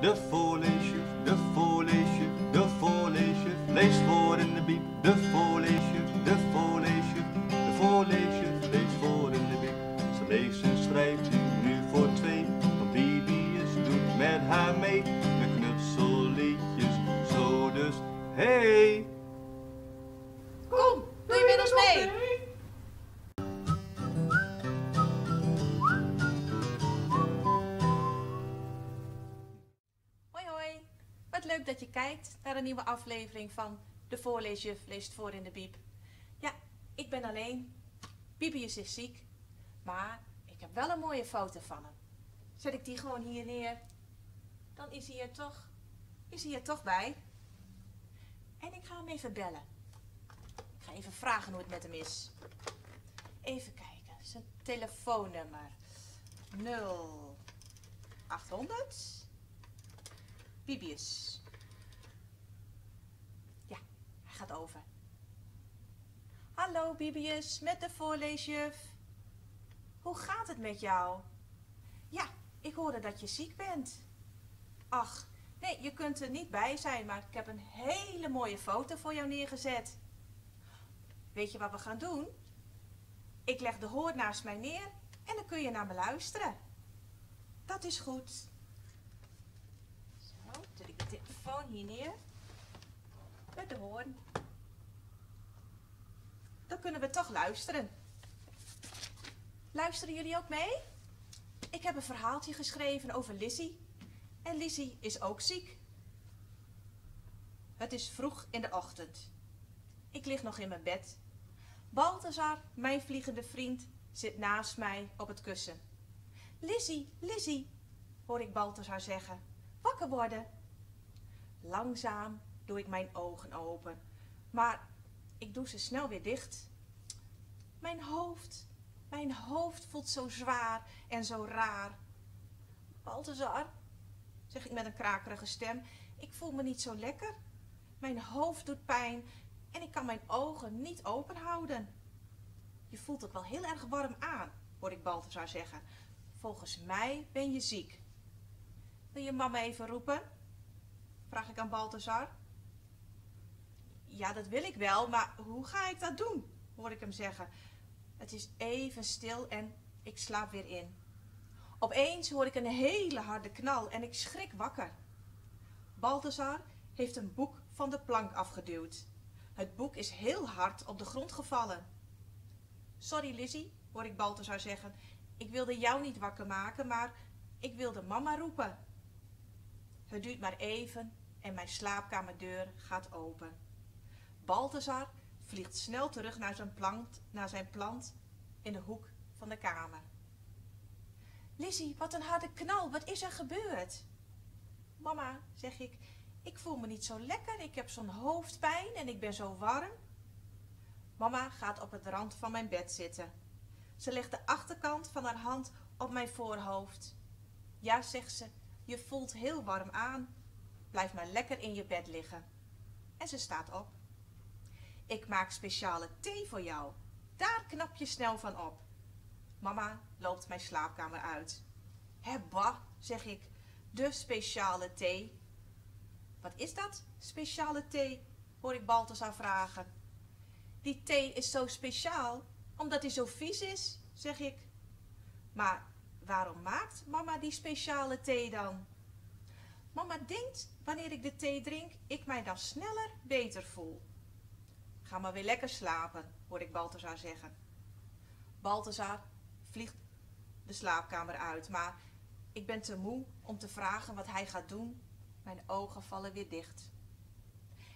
de voorleesjuf, de voorleesjuf, de voorleesjuf. Lees voor in de biep, de voorleesjuf, de voorleesjuf, de voorleesjuf. Lees voor in de biep. Ze leest en schrijft nu voor twee, want Bibius doet met haar mee. De knutselliedjes, zo dus, hey! Dat je kijkt naar een nieuwe aflevering van De Voorleesjuf leest voor in de biep. Ja, ik ben alleen. Bibius is ziek, maar ik heb wel een mooie foto van hem. Zet ik die gewoon hier neer, dan is hij er toch, is hij er toch bij. En ik ga hem even bellen. Ik ga even vragen hoe het met hem is. Even kijken. Zijn telefoonnummer. 0800 Bibius. Gaat over. Hallo Bibius, met de voorleesjuf. Hoe gaat het met jou? Ja, ik hoorde dat je ziek bent. Ach, nee, je kunt er niet bij zijn, maar ik heb een hele mooie foto voor jou neergezet. Weet je wat we gaan doen? Ik leg de hoorn naast mij neer en dan kun je naar me luisteren. Dat is goed. Zo, zet ik de telefoon hier neer. Met de hoorn. Dan kunnen we toch luisteren. Luisteren jullie ook mee? Ik heb een verhaaltje geschreven over Lizzie. En Lizzie is ook ziek. Het is vroeg in de ochtend. Ik lig nog in mijn bed. Balthazar, mijn vliegende vriend, zit naast mij op het kussen. Lizzie, Lizzie, hoor ik Balthazar zeggen. Wakker worden. Langzaam doe ik mijn ogen open, maar ik doe ze snel weer dicht. Mijn hoofd, mijn hoofd voelt zo zwaar en zo raar. Balthazar, zeg ik met een krakerige stem, ik voel me niet zo lekker. Mijn hoofd doet pijn en ik kan mijn ogen niet open houden. Je voelt ook wel heel erg warm aan, hoor ik Balthazar zeggen. Volgens mij ben je ziek. Wil je mama even roepen? Vraag ik aan Balthazar. Ja, dat wil ik wel, maar hoe ga ik dat doen? hoor ik hem zeggen. Het is even stil en ik slaap weer in. Opeens hoor ik een hele harde knal en ik schrik wakker. Balthazar heeft een boek van de plank afgeduwd. Het boek is heel hard op de grond gevallen. Sorry Lizzie, hoor ik Balthazar zeggen. Ik wilde jou niet wakker maken, maar ik wilde mama roepen. Het duurt maar even en mijn slaapkamerdeur gaat open. Balthazar vliegt snel terug naar zijn, plant, naar zijn plant in de hoek van de kamer. Lizzie, wat een harde knal, wat is er gebeurd? Mama, zeg ik, ik voel me niet zo lekker, ik heb zo'n hoofdpijn en ik ben zo warm. Mama gaat op het rand van mijn bed zitten. Ze legt de achterkant van haar hand op mijn voorhoofd. Ja, zegt ze, je voelt heel warm aan. Blijf maar lekker in je bed liggen. En ze staat op. Ik maak speciale thee voor jou. Daar knap je snel van op. Mama loopt mijn slaapkamer uit. Hebba, zeg ik, de speciale thee. Wat is dat, speciale thee? hoor ik Balthazar vragen. Die thee is zo speciaal, omdat hij zo vies is, zeg ik. Maar waarom maakt mama die speciale thee dan? Mama denkt, wanneer ik de thee drink, ik mij dan sneller beter voel. Ga maar weer lekker slapen, hoor ik Balthazar zeggen. Balthazar vliegt de slaapkamer uit, maar ik ben te moe om te vragen wat hij gaat doen. Mijn ogen vallen weer dicht.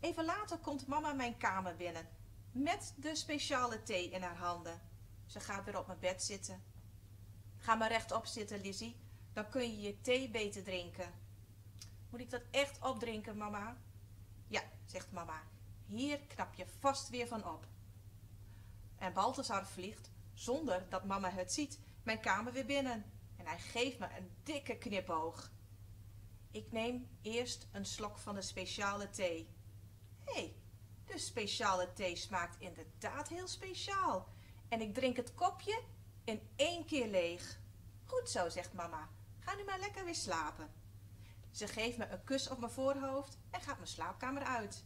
Even later komt mama mijn kamer binnen met de speciale thee in haar handen. Ze gaat weer op mijn bed zitten. Ga maar rechtop zitten, Lizzie. Dan kun je je thee beter drinken. Moet ik dat echt opdrinken, mama? Ja, zegt mama. Hier knap je vast weer van op. En Balthazar vliegt, zonder dat mama het ziet, mijn kamer weer binnen. En hij geeft me een dikke knipoog. Ik neem eerst een slok van de speciale thee. Hé, hey, de speciale thee smaakt inderdaad heel speciaal. En ik drink het kopje in één keer leeg. Goed zo, zegt mama. Ga nu maar lekker weer slapen. Ze geeft me een kus op mijn voorhoofd en gaat mijn slaapkamer uit.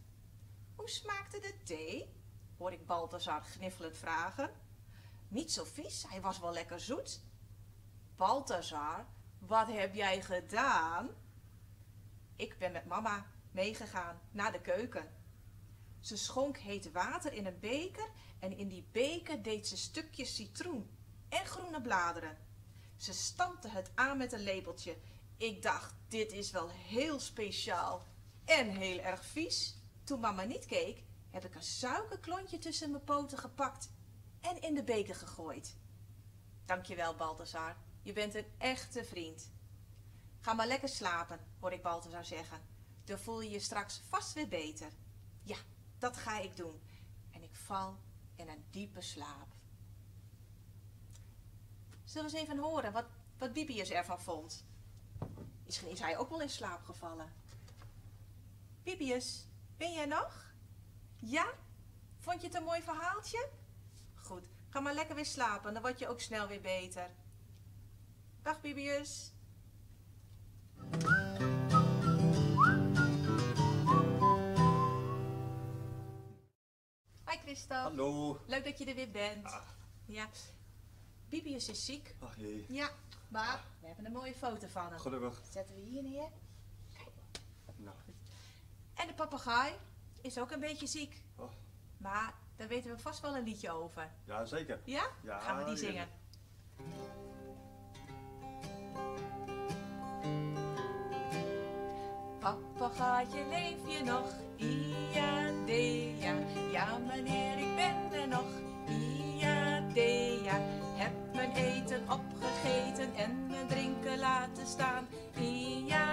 Hoe smaakte de thee? hoor ik Balthazar gniffelend vragen. Niet zo vies, hij was wel lekker zoet. Balthazar, wat heb jij gedaan? Ik ben met mama meegegaan naar de keuken. Ze schonk heet water in een beker en in die beker deed ze stukjes citroen en groene bladeren. Ze stampte het aan met een lepeltje. Ik dacht, dit is wel heel speciaal en heel erg vies. Toen mama niet keek, heb ik een suikerklontje tussen mijn poten gepakt en in de beker gegooid. Dankjewel, Balthazar. Je bent een echte vriend. Ga maar lekker slapen, hoor ik Balthazar zeggen. Dan voel je je straks vast weer beter. Ja, dat ga ik doen. En ik val in een diepe slaap. Zullen we eens even horen wat, wat Bibius ervan vond? Misschien is hij ook wel in slaap gevallen. Bibius, ben jij nog? Ja? Vond je het een mooi verhaaltje? Goed, ga maar lekker weer slapen, dan word je ook snel weer beter. Dag Bibius. Hi Christo. Hallo. Leuk dat je er weer bent. Ah. Ja. Bibius is ziek. Ach jee. Ja, maar we hebben een mooie foto van hem. Gelukkig. Zetten we hier neer. En de papegaai is ook een beetje ziek. Oh. Maar daar weten we vast wel een liedje over. Ja, zeker. Ja? Ja, Gaan we die zingen. Papegaaitje, leef je nog? Ia, dea. Ja, meneer, ik ben er nog. Ia, dea. Heb mijn eten opgegeten en mijn drinken laten staan. Ia,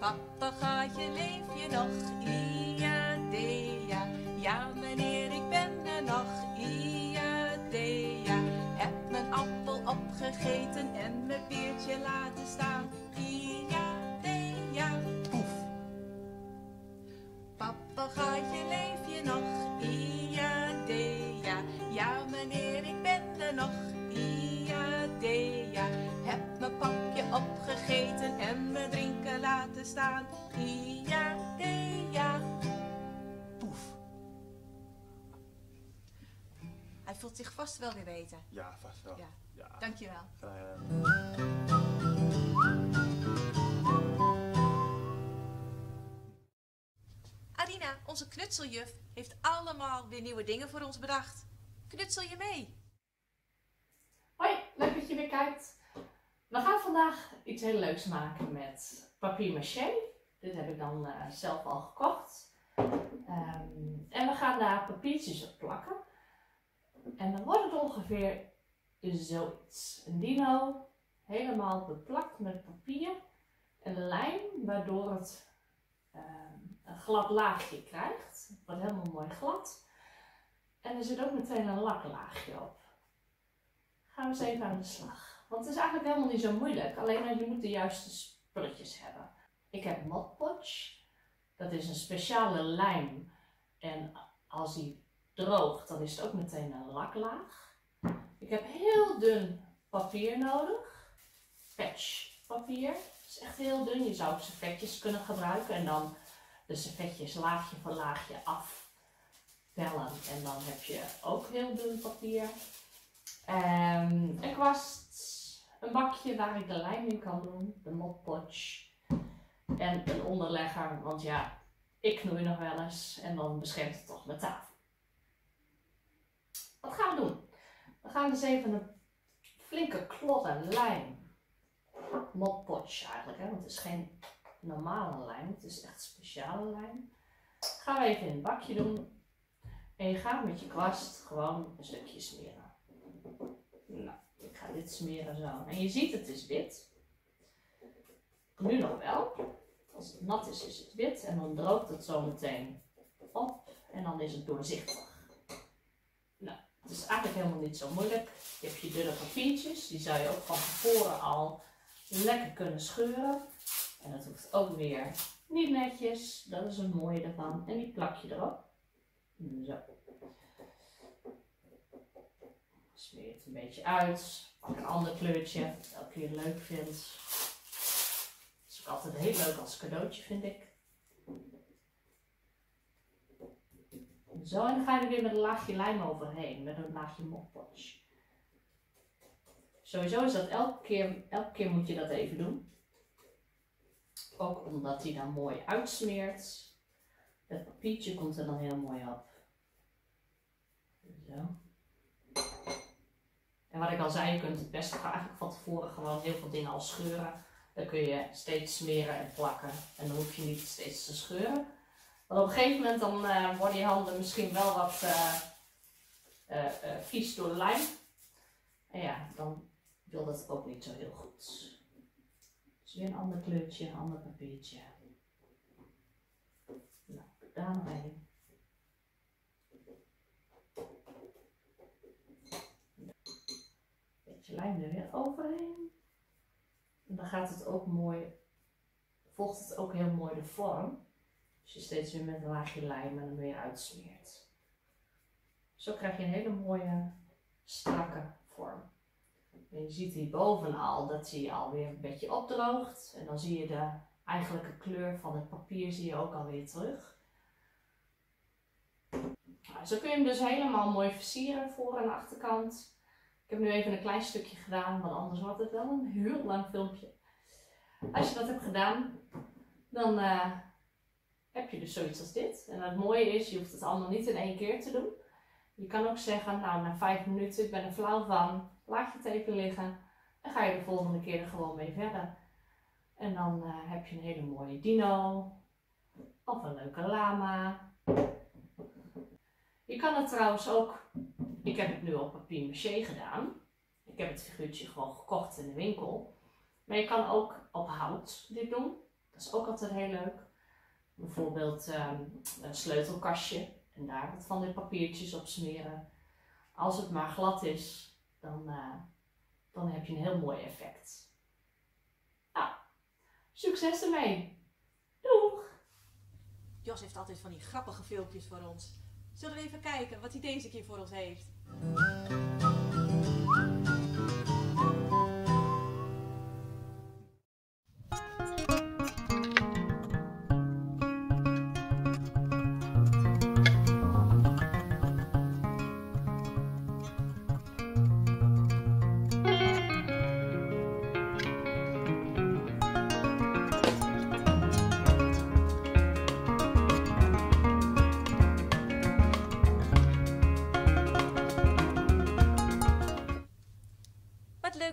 Papegaaitje, leef je nog? Ia, dea. Ja, meneer, ik ben er nog. Ia, dea. Heb mijn appel opgegeten en mijn peertje laten staan. Ia, dea. Poef. Papegaaitje, leef je nog? Staan. Ia. Poef. Hij voelt zich vast wel weer beter. Ja, vast wel. Ja. Ja. Dankjewel. Eh, Adina, onze knutseljuf, heeft allemaal weer nieuwe dingen voor ons bedacht. Knutsel je mee? Hoi, leuk dat je weer kijkt. We gaan vandaag iets heel leuks maken met papier maché. Dit heb ik dan eh, zelf al gekocht. Ehm, en we gaan daar papiertjes op plakken. En dan wordt het ongeveer zoiets. Een dino helemaal beplakt met papier en lijm, waardoor het ehm, een glad laagje krijgt. Het wordt helemaal mooi glad. En er zit ook meteen een laklaagje op gaan we eens even aan de slag. Want het is eigenlijk helemaal niet zo moeilijk, alleen je moet de juiste spulletjes hebben. Ik heb Mod Podge, dat is een speciale lijm en als die droogt, dan is het ook meteen een laklaag. Ik heb heel dun papier nodig, patchpapier. Het is echt heel dun, je zou ook servetjes kunnen gebruiken en dan de servetjes laagje voor laagje afvellen. En dan heb je ook heel dun papier. En een kwast, een bakje waar ik de lijm in kan doen, de Podge. En een onderlegger, want ja, ik knoei nog wel eens en dan beschermt het toch mijn tafel. Wat gaan we doen? We gaan dus even een flinke klodder lijm, Podge eigenlijk, hè, want het is geen normale lijm, het is echt speciale lijm. Gaan we even in een bakje doen en je gaat met je kwast gewoon een stukje smeren. Ga dit smeren zo. En je ziet het is wit. Nu nog wel. Als het nat is, is het wit. En dan droogt het zo meteen op. En dan is het doorzichtig. Nou, het is eigenlijk helemaal niet zo moeilijk. Je hebt je dunne papiertjes. Die zou je ook van tevoren al lekker kunnen scheuren. En dat hoeft ook weer niet netjes. Dat is een mooie ervan. En die plak je erop. Zo. Smeer het een beetje uit. Een ander kleurtje, welke je leuk vindt. Dat is ook altijd heel leuk als cadeautje, vind ik. Zo, en dan ga je er weer met een laagje lijm overheen, met een laagje moppotje. Sowieso is dat elke keer, elke keer moet je dat even doen. Ook omdat hij dan mooi uitsmeert. Het papiertje komt er dan heel mooi op. Zo. En wat ik al zei, je kunt het best eigenlijk van tevoren gewoon heel veel dingen al scheuren. Dan kun je steeds smeren en plakken. En dan hoef je niet steeds te scheuren. Want op een gegeven moment dan uh, worden je handen misschien wel wat uh, uh, vies door de lijm. En ja, dan wil dat ook niet zo heel goed. Dus weer een ander kleurtje, een ander papiertje. Nou, daar nog een. Beetje lijm er weer overheen. En dan gaat het ook mooi, volgt het ook heel mooi de vorm. Als je steeds weer met een laagje lijm en dan weer uitsmeert. Zo krijg je een hele mooie strakke vorm. En je ziet hier bovenal dat hij alweer een beetje opdroogt. En dan zie je de eigenlijke kleur van het papier zie je ook alweer terug. Nou, zo kun je hem dus helemaal mooi versieren, voor en achterkant. Ik heb nu even een klein stukje gedaan, want anders wordt het wel een heel lang filmpje. Als je dat hebt gedaan, dan uh, heb je dus zoiets als dit. En het mooie is, je hoeft het allemaal niet in één keer te doen. Je kan ook zeggen, nou na vijf minuten, ik ben er flauw van, laat je het even liggen. En ga je de volgende keer er gewoon mee verder. En dan uh, heb je een hele mooie dino. Of een leuke lama. Je kan het trouwens ook, ik heb het nu op papier maché gedaan. Ik heb het figuurtje gewoon gekocht in de winkel. Maar je kan ook op hout dit doen. Dat is ook altijd heel leuk. Bijvoorbeeld um, een sleutelkastje en daar wat van die papiertjes op smeren. Als het maar glad is, dan, uh, dan heb je een heel mooi effect. Nou, succes ermee! Doeg! Jos heeft altijd van die grappige filmpjes voor ons. Zullen we even kijken wat hij deze keer voor ons heeft?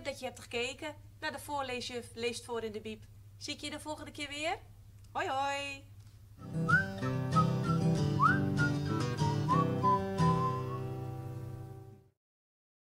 Dat je hebt gekeken naar de voorleesjuf Leest voor in de Biep. Zie ik je de volgende keer weer? Hoi hoi!